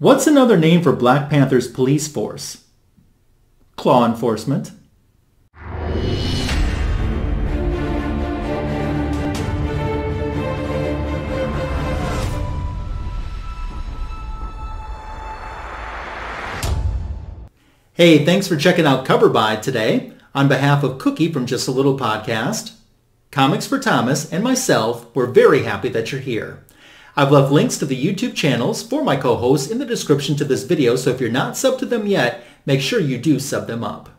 What's another name for Black Panther's police force? Claw enforcement. Hey, thanks for checking out Cover Bye today. On behalf of Cookie from Just a Little Podcast, Comics for Thomas, and myself, we're very happy that you're here. I've left links to the YouTube channels for my co-hosts in the description to this video, so if you're not subbed to them yet, make sure you do sub them up.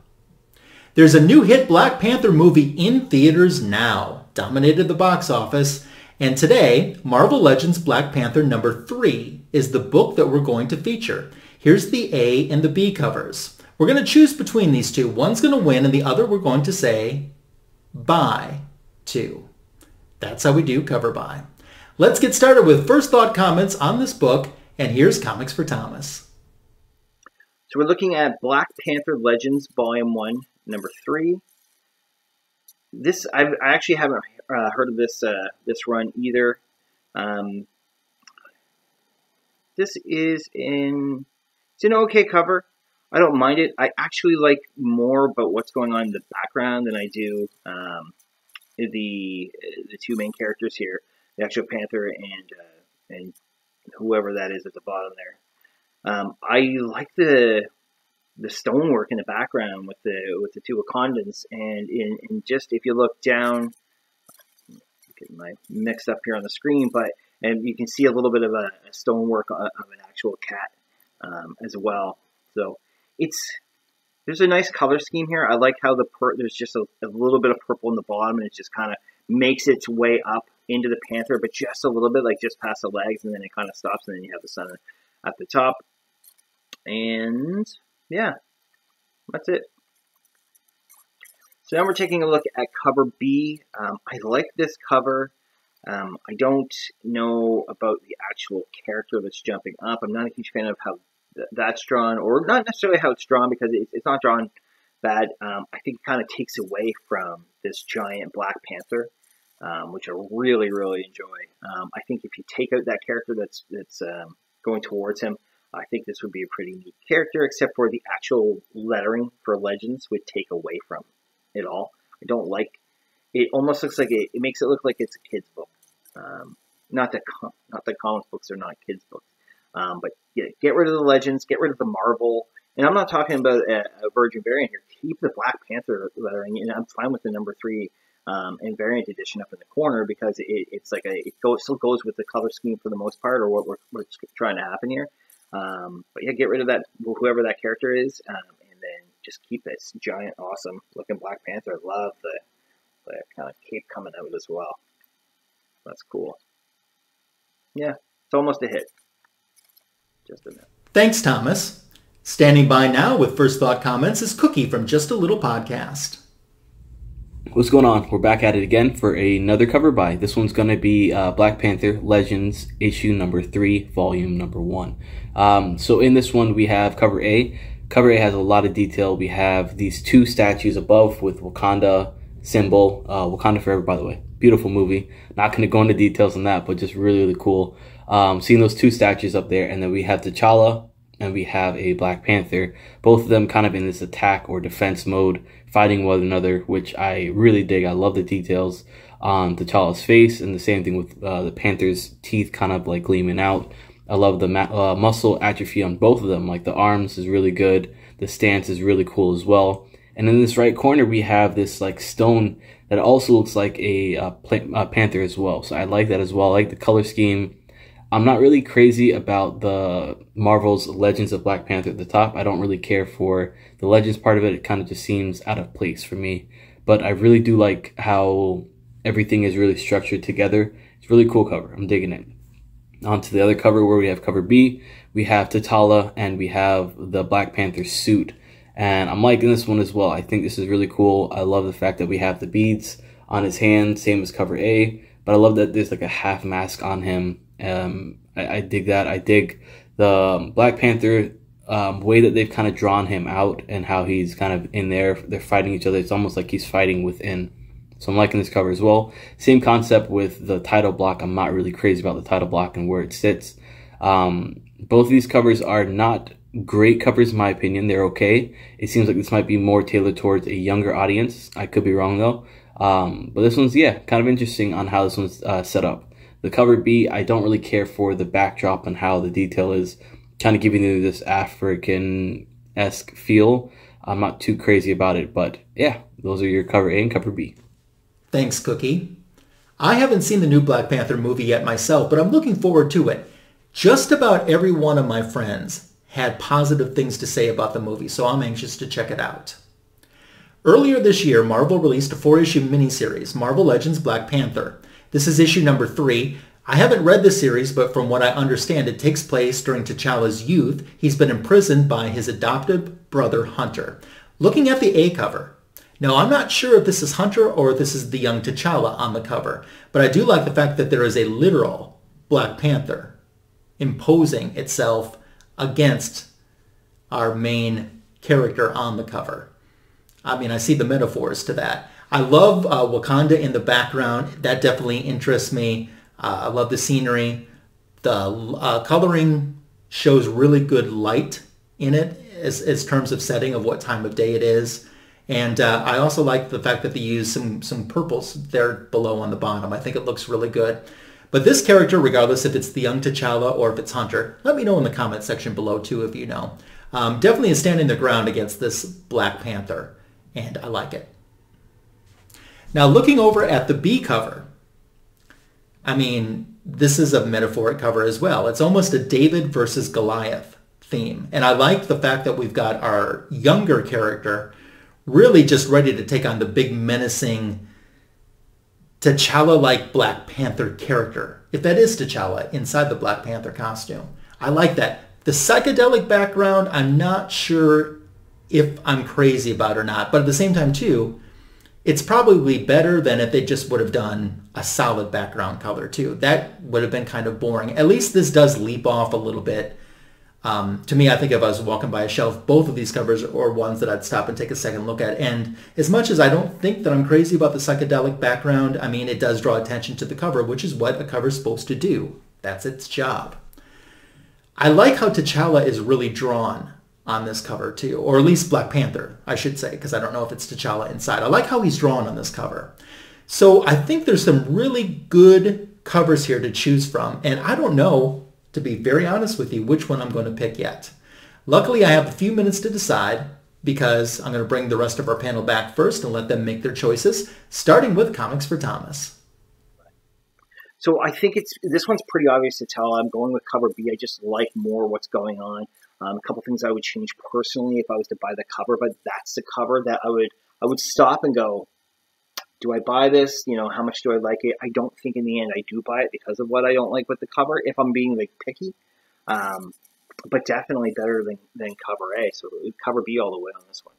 There's a new hit Black Panther movie in theaters now, dominated the box office, and today, Marvel Legends Black Panther number 3 is the book that we're going to feature. Here's the A and the B covers. We're going to choose between these two. One's going to win and the other we're going to say bye to. That's how we do cover bye. Let's get started with first thought comments on this book, and here's Comics for Thomas. So we're looking at Black Panther Legends Volume 1, Number 3. This, I've, i actually haven't uh, heard of this, uh, this run either. Um, this is in, it's an okay cover. I don't mind it. I actually like more about what's going on in the background than I do um, the the two main characters here, the actual Panther and uh, and whoever that is at the bottom there. Um, I like the the stonework in the background with the with the two Wakandans, and in, in just if you look down, getting my mixed up here on the screen, but and you can see a little bit of a, a stonework of an actual cat um, as well. So it's there's a nice color scheme here. I like how the per there's just a, a little bit of purple in the bottom, and it just kind of makes its way up into the panther, but just a little bit, like just past the legs, and then it kind of stops, and then you have the sun at the top. And yeah, that's it. So now we're taking a look at cover B. Um, I like this cover. Um, I don't know about the actual character that's jumping up. I'm not a huge fan of how that's drawn, or not necessarily how it's drawn because it's not drawn bad. Um, I think it kind of takes away from this giant Black Panther, um, which I really, really enjoy. Um, I think if you take out that character that's that's um, going towards him, I think this would be a pretty neat character, except for the actual lettering for Legends would take away from it all. I don't like it. Almost looks like it, it makes it look like it's a kid's book. Um, not that not that comic books are not kids books. Um, but yeah, get rid of the legends, get rid of the Marvel. And I'm not talking about a, a Virgin variant here. Keep the Black Panther lettering, and I'm fine with the number three um, and variant edition up in the corner because it, it's like a it goes, still goes with the color scheme for the most part, or what we're, what's trying to happen here. Um, but yeah, get rid of that whoever that character is, um, and then just keep this giant, awesome looking Black Panther. Love the the kind of cape coming out as well. That's cool. Yeah, it's almost a hit just a minute. Thanks, Thomas. Standing by now with first thought comments is Cookie from Just a Little Podcast. What's going on? We're back at it again for another cover bye. This one's going to be uh, Black Panther Legends issue number three, volume number one. Um, so in this one, we have cover A. Cover A has a lot of detail. We have these two statues above with Wakanda symbol. Uh, Wakanda Forever, by the way. Beautiful movie. Not going to go into details on that, but just really, really cool. Um, seeing those two statues up there, and then we have T'Challa and we have a Black Panther. Both of them kind of in this attack or defense mode, fighting one another, which I really dig. I love the details on T'Challa's face, and the same thing with uh, the Panther's teeth kind of like gleaming out. I love the uh, muscle atrophy on both of them. Like the arms is really good. The stance is really cool as well. And in this right corner, we have this like stone that also looks like a, uh, a panther as well. So I like that as well. I like the color scheme I'm not really crazy about the Marvel's Legends of Black Panther at the top. I don't really care for the Legends part of it. It kind of just seems out of place for me. But I really do like how everything is really structured together. It's really cool cover. I'm digging it. On to the other cover where we have cover B. We have T'Challa and we have the Black Panther suit. And I'm liking this one as well. I think this is really cool. I love the fact that we have the beads on his hand, same as cover A. But I love that there's like a half mask on him um, I, I, dig that. I dig the Black Panther um, way that they've kind of drawn him out and how he's kind of in there. They're fighting each other. It's almost like he's fighting within. So I'm liking this cover as well. Same concept with the title block. I'm not really crazy about the title block and where it sits. Um, both of these covers are not great covers in my opinion. They're okay. It seems like this might be more tailored towards a younger audience. I could be wrong though. Um, but this one's yeah, kind of interesting on how this one's uh, set up. The cover B, I don't really care for the backdrop and how the detail is kind of giving you this African esque feel. I'm not too crazy about it, but yeah, those are your cover A and cover B. Thanks, Cookie. I haven't seen the new Black Panther movie yet myself, but I'm looking forward to it. Just about every one of my friends had positive things to say about the movie, so I'm anxious to check it out. Earlier this year, Marvel released a four-issue miniseries, Marvel Legends Black Panther. This is issue number three. I haven't read the series, but from what I understand, it takes place during T'Challa's youth. He's been imprisoned by his adopted brother, Hunter. Looking at the A cover, now I'm not sure if this is Hunter or if this is the young T'Challa on the cover, but I do like the fact that there is a literal Black Panther imposing itself against our main character on the cover. I mean, I see the metaphors to that. I love uh, Wakanda in the background. That definitely interests me. Uh, I love the scenery. The uh, coloring shows really good light in it as, as terms of setting of what time of day it is. And uh, I also like the fact that they use some, some purples there below on the bottom. I think it looks really good. But this character, regardless if it's the young T'Challa or if it's Hunter, let me know in the comment section below too if you know. Um, definitely is standing the ground against this Black Panther, and I like it. Now looking over at the B cover, I mean, this is a metaphoric cover as well. It's almost a David versus Goliath theme. And I like the fact that we've got our younger character really just ready to take on the big menacing T'Challa-like Black Panther character, if that is T'Challa inside the Black Panther costume. I like that. The psychedelic background, I'm not sure if I'm crazy about or not, but at the same time too, it's probably better than if they just would have done a solid background color too. That would have been kind of boring. At least this does leap off a little bit um, to me, I think if I was walking by a shelf, both of these covers are ones that I'd stop and take a second look at. And as much as I don't think that I'm crazy about the psychedelic background, I mean, it does draw attention to the cover, which is what a cover's supposed to do. That's its job. I like how T'Challa is really drawn on this cover too, or at least Black Panther, I should say, because I don't know if it's T'Challa inside. I like how he's drawn on this cover. So I think there's some really good covers here to choose from. And I don't know to be very honest with you, which one I'm going to pick yet. Luckily, I have a few minutes to decide because I'm going to bring the rest of our panel back first and let them make their choices, starting with Comics for Thomas. So I think it's this one's pretty obvious to tell. I'm going with cover B. I just like more what's going on. Um, a couple things I would change personally if I was to buy the cover, but that's the cover that I would I would stop and go, do I buy this? You know, how much do I like it? I don't think in the end I do buy it because of what I don't like with the cover, if I'm being like picky. Um, but definitely better than, than cover A. So cover B all the way on this one.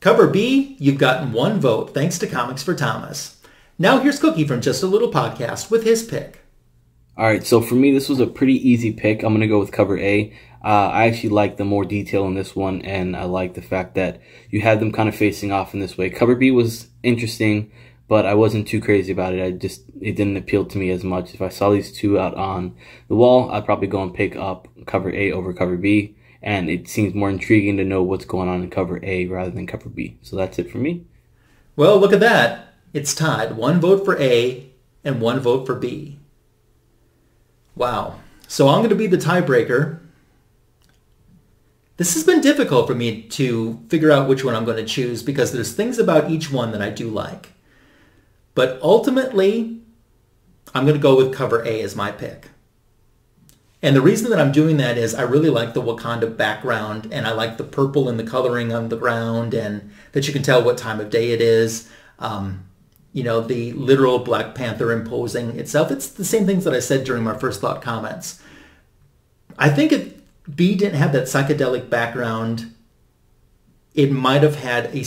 Cover B, you've gotten one vote thanks to Comics for Thomas. Now here's Cookie from Just a Little Podcast with his pick. All right, so for me, this was a pretty easy pick. I'm going to go with cover A. Uh, I actually like the more detail in this one, and I like the fact that you had them kind of facing off in this way. Cover B was interesting, but I wasn't too crazy about it. I just it didn't appeal to me as much. If I saw these two out on the wall, I'd probably go and pick up cover A over cover B, and it seems more intriguing to know what's going on in cover A rather than cover B. So that's it for me. Well, look at that. It's tied. One vote for A and one vote for B. Wow. So I'm going to be the tiebreaker this has been difficult for me to figure out which one I'm going to choose because there's things about each one that I do like. But ultimately, I'm going to go with cover A as my pick. And the reason that I'm doing that is I really like the Wakanda background and I like the purple and the coloring on the ground and that you can tell what time of day it is. Um, you know, the literal Black Panther imposing itself. It's the same things that I said during my first thought comments. I think it, B didn't have that psychedelic background. It might have had a,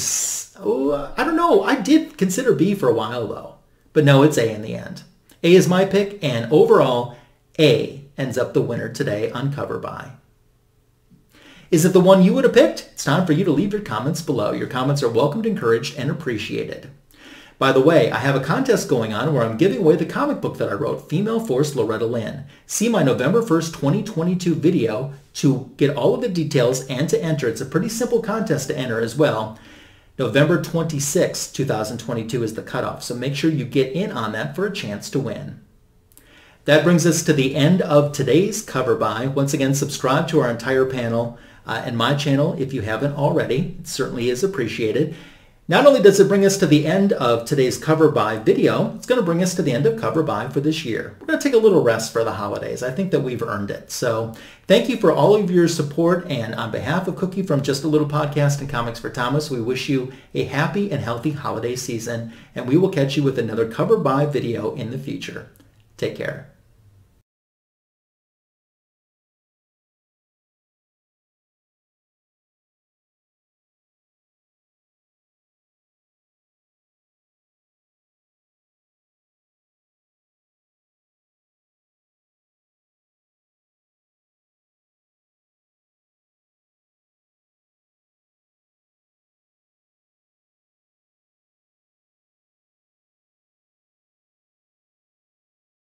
oh, I don't know. I did consider B for a while though, but no, it's A in the end. A is my pick, and overall, A ends up the winner today on Cover Bye. Is it the one you would have picked? It's time for you to leave your comments below. Your comments are welcomed, encouraged, and appreciated. By the way, I have a contest going on where I'm giving away the comic book that I wrote, Female Force Loretta Lynn. See my November 1st, 2022 video to get all of the details and to enter. It's a pretty simple contest to enter as well. November 26, 2022 is the cutoff, so make sure you get in on that for a chance to win. That brings us to the end of today's cover bye. Once again, subscribe to our entire panel uh, and my channel if you haven't already. It certainly is appreciated. Not only does it bring us to the end of today's cover bye video, it's going to bring us to the end of cover bye for this year. We're going to take a little rest for the holidays. I think that we've earned it. So thank you for all of your support. And on behalf of Cookie from Just a Little Podcast and Comics for Thomas, we wish you a happy and healthy holiday season. And we will catch you with another cover bye video in the future. Take care.